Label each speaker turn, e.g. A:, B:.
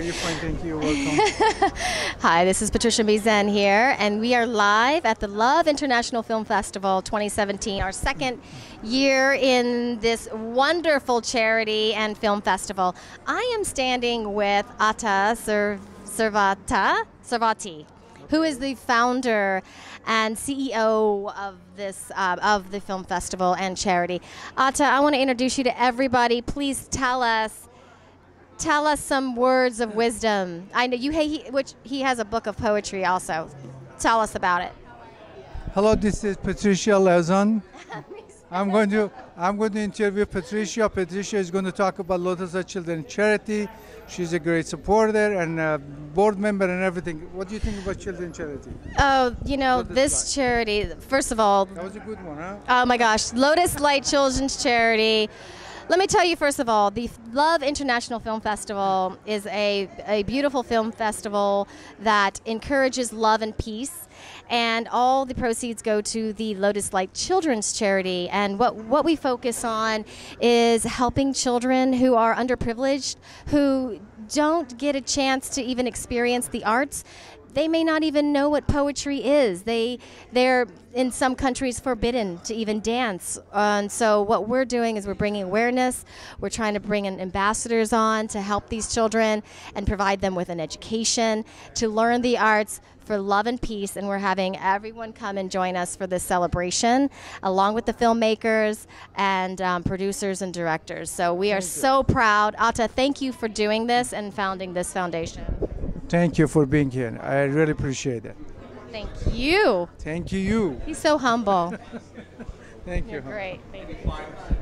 A: you? You. Welcome.
B: Hi, this is Patricia Mizen here, and we are live at the Love International Film Festival 2017, our second year in this wonderful charity and film festival. I am standing with Ata Serv- Servata, Servati, who is the founder and CEO of this uh, of the film festival and charity. Ata, I want to introduce you to everybody. Please tell us tell us some words of wisdom. I know you. He, which he has a book of poetry also. Tell us about it.
A: Hello, this is Patricia Lezon. I'm going to I'm going to interview Patricia. Patricia is going to talk about Lotus of Children charity. She's a great supporter and a board member and everything. What do you think about children charity?
B: Oh, you know
A: Lotus
B: this
A: Light.
B: charity. First of all,
A: That was a good one, huh?
B: Oh my gosh, Lotus Light Children's Charity. Let me tell you first of all, the Love International Film Festival is a, a beautiful film festival that encourages love and peace. And all the proceeds go to the Lotus Light Children's Charity. And what, what we focus on is helping children who are underprivileged, who don't get a chance to even experience the arts they may not even know what poetry is. They they're in some countries forbidden to even dance. and so what we're doing is we're bringing awareness. We're trying to bring in ambassadors on to help these children and provide them with an education to learn the arts for love and peace and we're having everyone come and join us for this celebration along with the filmmakers and um, producers and directors so we are so proud Ata thank you for doing this and founding this foundation
A: Thank you for being here. I really appreciate it.
B: Thank you.
A: Thank you.
B: He's so humble.
A: Thank you.
B: You're great. Thank you.